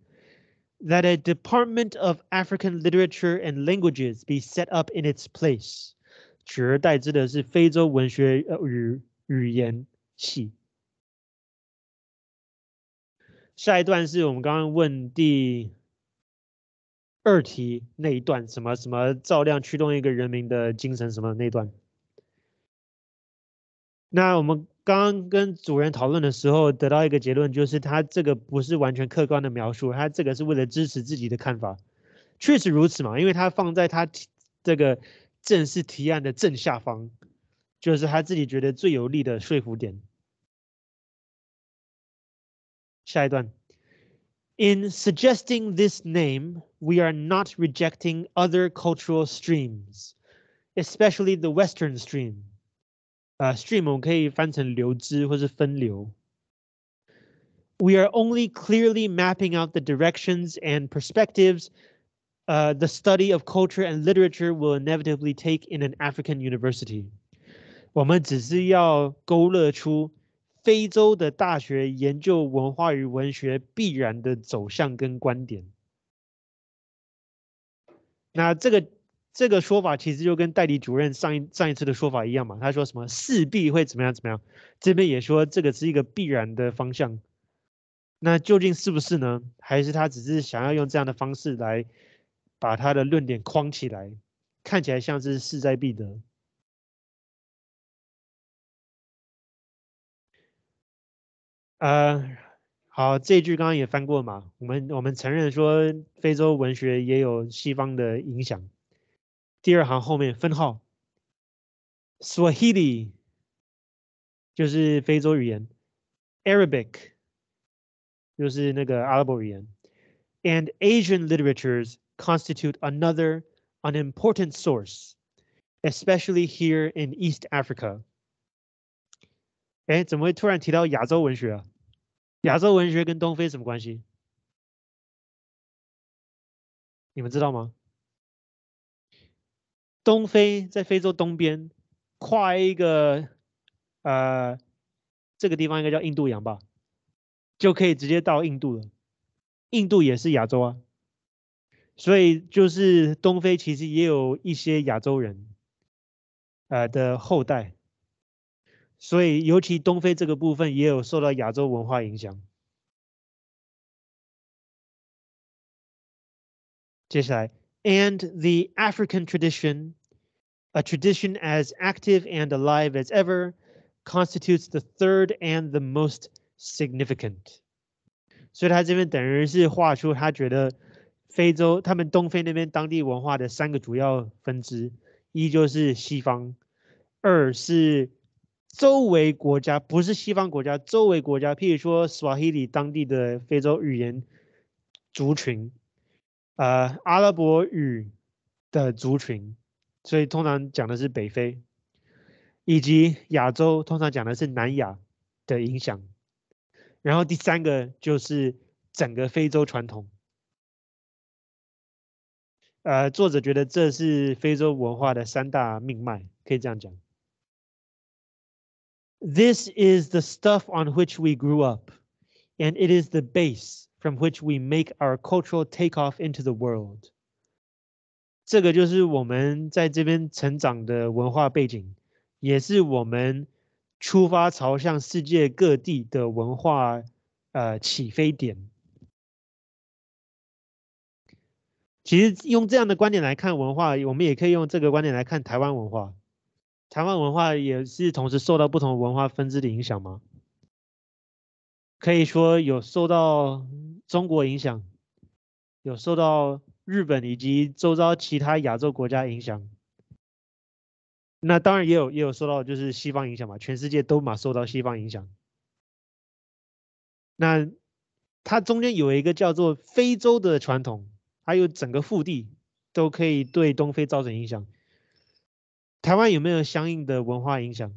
that a Department of African Literature and Languages be set up in its place，取而代之的是非洲文学与语言系。 下一段是我们刚刚问第二题那一段，什么什么照亮驱动一个人民的精神什么那段。那我们 刚刚跟主人讨论的时候，得到一个结论，就是他这个不是完全客观的描述，他这个是为了支持自己的看法。确实如此嘛，因为他放在他提这个正式提案的正下方，就是他自己觉得最有利的说服点。下一段。In suggesting this name, we are not rejecting other cultural streams, especially the Western stream. 啊、uh,，stream 我们可以翻成流支或是分流。We are only clearly mapping out the directions and perspectives uh, the study of culture and literature will inevitably take in an African university. 我们只是要勾勒出非洲的大学研究文化与文学必然的走向跟观点。那这个 这个说法其实就跟代理主任上一上一次的说法一样嘛，他说什么势必会怎么样怎么样，这边也说这个是一个必然的方向。那究竟是不是呢？还是他只是想要用这样的方式来把他的论点框起来，看起来像是势在必得？呃，好，这一句刚刚也翻过嘛，我们我们承认说非洲文学也有西方的影响。第二行后面分号，Swahili 就是非洲语言，Arabic 就是那个阿拉伯语言，and Asian literatures constitute another an important source, especially here in East Africa. 哎，怎么会突然提到亚洲文学啊？亚洲文学跟东非什么关系？你们知道吗？ 东非在非洲东边，跨一个呃这个地方应该叫印度洋吧，就可以直接到印度了。印度也是亚洲啊，所以就是东非其实也有一些亚洲人，呃的后代。所以，尤其东非这个部分也有受到亚洲文化影响。接下来，and the African tradition, a tradition as active and alive as ever, constitutes the third and the most significant。所以他这边等于是画出他觉得非洲他们东非那边当地文化的三个主要分支：一就是西方，二是。周围国家不是西方国家，周围国家，譬如说 Swahili 当地的非洲语言族群，呃，阿拉伯语的族群， 所以通常讲的是北非，以及亚洲，通常讲的是南亚的影响。然后第三个就是整个非洲传统。呃，作者觉得这是非洲文化的三大命脉，可以这样讲。This is the stuff on which we grew up, and it is the base from which we make our cultural takeoff into the world. 这个就是我们在这边成长的文化背景，也是我们出发朝向世界各地的文化呃起飞点。其实用这样的观点来看文化，我们也可以用这个观点来看台湾文化。台湾文化也是同时受到不同文化分支的影响吗？可以说有受到中国影响，有受到日本以及周遭其他亚洲国家影响。那当然也有也有受到就是西方影响嘛，全世界都嘛受到西方影响。那它中间有一个叫做非洲的传统，还有整个腹地都可以对东非造成影响。台湾有没有相应的文化影响？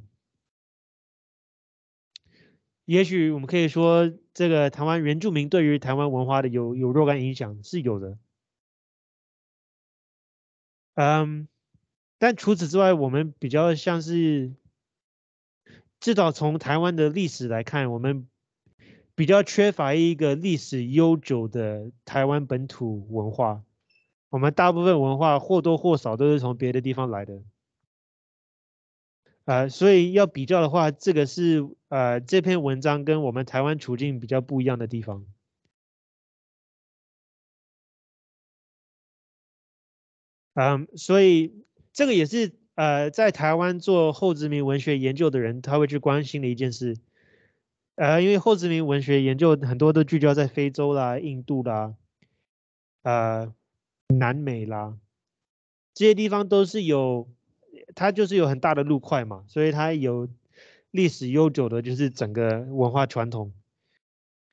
也许我们可以说，这个台湾原住民对于台湾文化的有有若干影响是有的。嗯，但除此之外，我们比较像是至少从台湾的历史来看，我们比较缺乏一个历史悠久的台湾本土文化。我们大部分文化或多或少都是从别的地方来的。呃，所以要比较的话，这个是呃这篇文章跟我们台湾处境比较不一样的地方。嗯，所以这个也是呃，在台湾做后殖民文学研究的人，他会去关心的一件事。呃，因为后殖民文学研究很多都聚焦在非洲啦、印度啦、呃、南美啦这些地方，都是有它就是有很大的陆块嘛，所以它有历史悠久的，就是整个文化传统。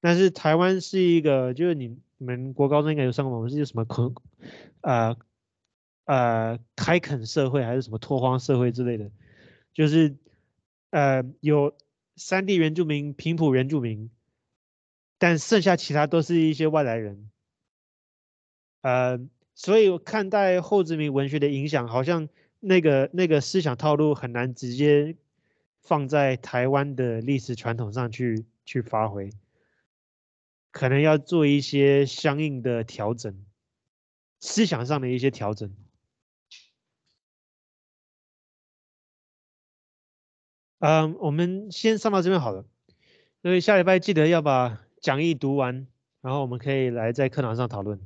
但是台湾是一个，就是你们国高中应该有上过，我们是什么垦，呃呃开垦社会还是什么拓荒社会之类的，就是呃有山地原住民、平埔原住民，但剩下其他都是一些外来人。呃，所以我看待后殖民文学的影响，好像那个那个思想套路很难直接放在台湾的历史传统上去去发挥。可能要做一些相应的调整，思想上的一些调整。嗯，我们先上到这边好了。所以下礼拜记得要把讲义读完，然后我们可以来在课堂上讨论。